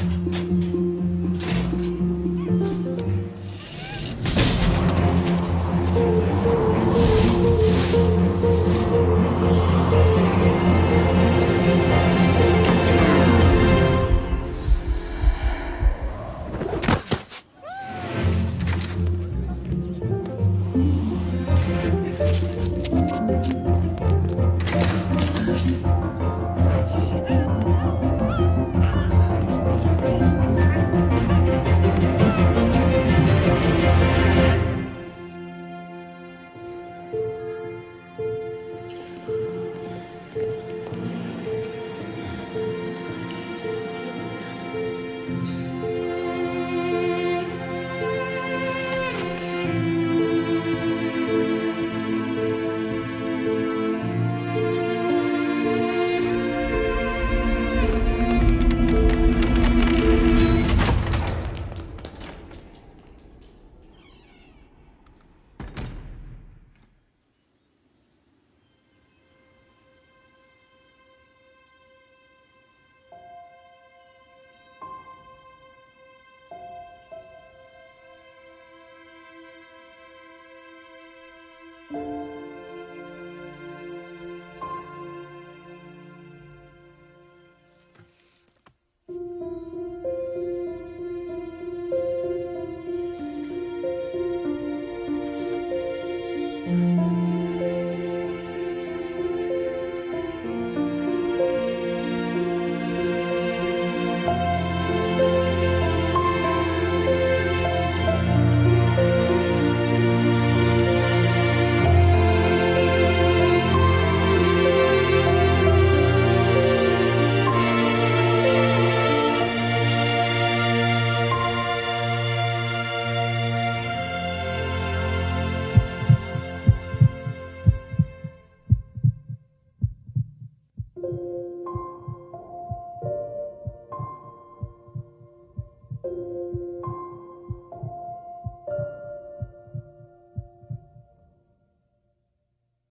Música